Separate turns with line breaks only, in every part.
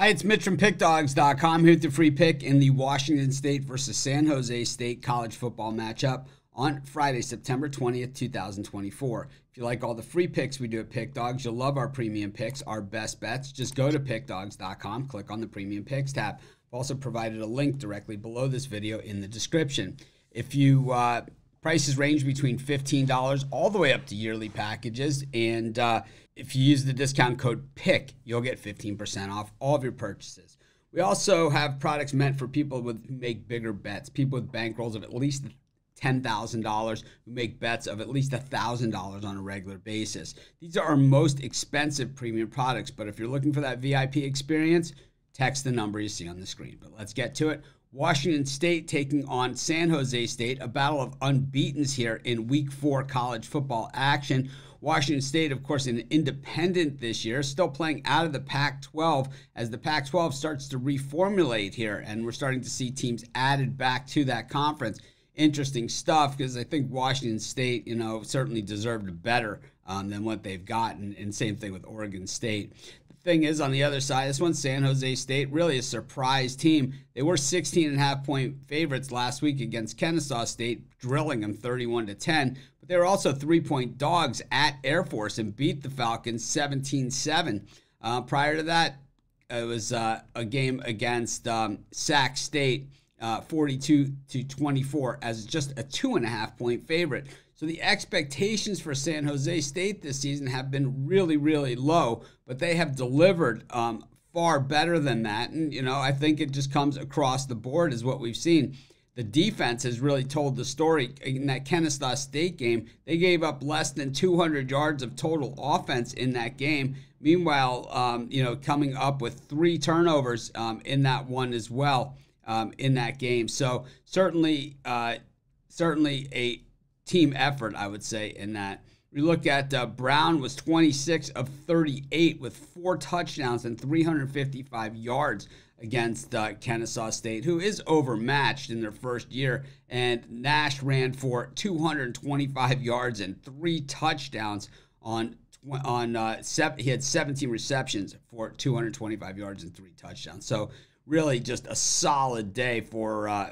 Hi, it's Mitch from PickDawgz.com here with the free pick in the Washington State versus San Jose State college football matchup on Friday, September 20th, 2024. If you like all the free picks we do at PickDawgz, you'll love our premium picks, our best bets. Just go to PickDawgz.com, click on the premium picks tab. I've also provided a link directly below this video in the description. If you uh, prices range between $15 all the way up to yearly packages. And uh, if you use the discount code PICK, you'll get 15% off all of your purchases. We also have products meant for people with, who make bigger bets, people with bankrolls of at least $10,000 who make bets of at least $1,000 on a regular basis. These are our most expensive premium products, but if you're looking for that VIP experience, text the number you see on the screen. But let's get to it. Washington State taking on San Jose State, a battle of unbeatens here in week four college football action. Washington State, of course, an independent this year, still playing out of the Pac 12 as the Pac 12 starts to reformulate here, and we're starting to see teams added back to that conference. Interesting stuff because I think Washington State, you know, certainly deserved better um, than what they've gotten, and same thing with Oregon State The thing is on the other side, this one, San Jose State, really a surprise team. They were 16 and a half point favorites last week against Kennesaw State, drilling them 31 to 10. But they were also three point dogs at Air Force and beat the Falcons 17 7. Uh, prior to that, it was uh, a game against um, Sac State, uh, 42 to 24, as just a two and a half point favorite. So the expectations for San Jose State this season have been really, really low, but they have delivered um, far better than that. And, you know, I think it just comes across the board, is what we've seen. The defense has really told the story in that Kennesaw State game. They gave up less than 200 yards of total offense in that game. Meanwhile, um, you know, coming up with three turnovers um, in that one as well um, in that game. So certainly, uh, certainly a team effort, I would say, in that. We look at uh, Brown was 26 of 38 with four touchdowns and 355 yards against uh, Kennesaw State, who is overmatched in their first year. And Nash ran for 225 yards and three touchdowns on on uh, he had 17 receptions for 225 yards and three touchdowns. So really, just a solid day for uh,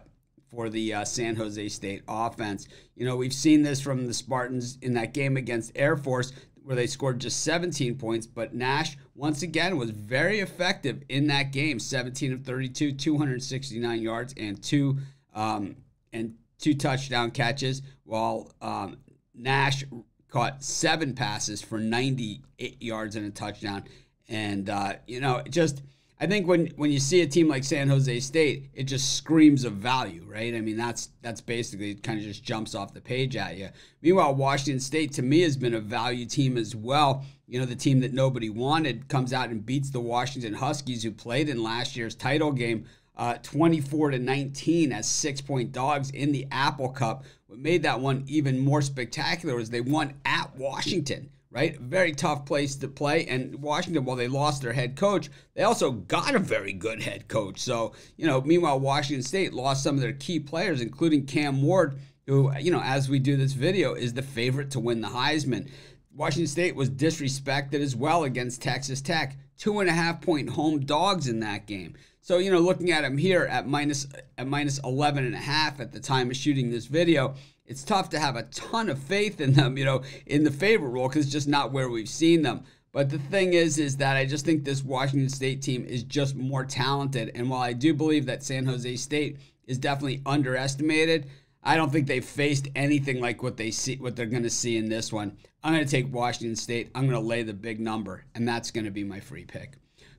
for the uh, San Jose State offense. You know, we've seen this from the Spartans in that game against Air Force where they scored just 17 points, but Nash once again was very effective in that game. 17 of 32, 269 yards and two um, and two touchdown catches, while um, Nash caught seven passes for 98 yards and a touchdown. And uh, you know, just I think when when you see a team like San Jose State, it just screams of value, right? I mean, that's that's basically it kind of just jumps off the page at you. Meanwhile, Washington State to me has been a value team as well. You know, the team that nobody wanted comes out and beats the Washington Huskies, who played in last year's title game, uh, 24 to 19 as six point dogs in the Apple Cup. What made that one even more spectacular was they won at Washington right? Very tough place to play. And Washington, while they lost their head coach, they also got a very good head coach. So, you know, meanwhile, Washington State lost some of their key players, including Cam Ward, who, you know, as we do this video, is the favorite to win the Heisman. Washington State was disrespected as well against Texas Tech. Two and a half point home dogs in that game. So, you know, looking at them here at minus at minus 11 and a half at the time of shooting this video, it's tough to have a ton of faith in them, you know, in the favorite role because it's just not where we've seen them. But the thing is, is that I just think this Washington State team is just more talented. And while I do believe that San Jose State is definitely underestimated, I don't think they've faced anything like what they see, what they're going to see in this one. I'm going to take Washington State. I'm going to lay the big number, and that's going to be my free pick.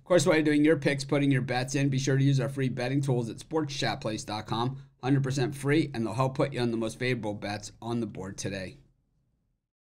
Of course, while you're doing your picks, putting your bets in, be sure to use our free betting tools at sportschatplace.com. 100% free, and they'll help put you on the most favorable bets on the board today.